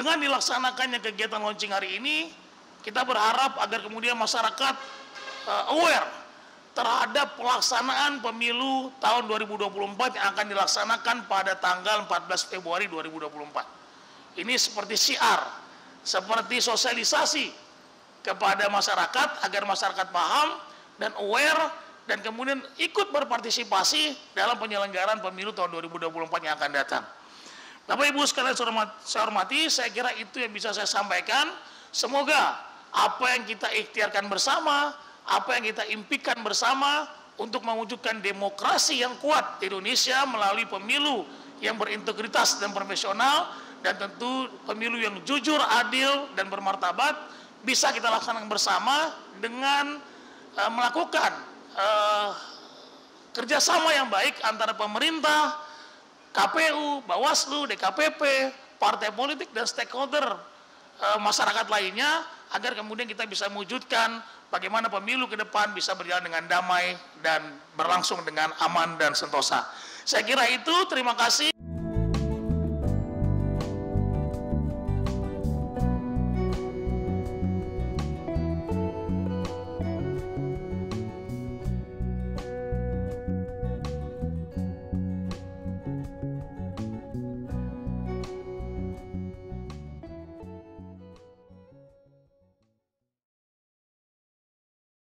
dengan dilaksanakannya kegiatan launching hari ini, kita berharap agar kemudian masyarakat uh, aware terhadap pelaksanaan pemilu tahun 2024 yang akan dilaksanakan pada tanggal 14 Februari 2024. Ini seperti siar, seperti sosialisasi kepada masyarakat agar masyarakat paham dan aware dan kemudian ikut berpartisipasi dalam penyelenggaraan pemilu tahun 2024 yang akan datang. Bapak Ibu sekalian saya hormati, saya kira itu yang bisa saya sampaikan. Semoga apa yang kita ikhtiarkan bersama, apa yang kita impikan bersama untuk mewujudkan demokrasi yang kuat di Indonesia melalui pemilu yang berintegritas dan profesional dan tentu pemilu yang jujur, adil dan bermartabat bisa kita laksanakan bersama dengan uh, melakukan uh, kerjasama yang baik antara pemerintah, KPU, Bawaslu, DKPP, partai politik dan stakeholder e, masyarakat lainnya agar kemudian kita bisa mewujudkan bagaimana pemilu ke depan bisa berjalan dengan damai dan berlangsung dengan aman dan sentosa. Saya kira itu, terima kasih.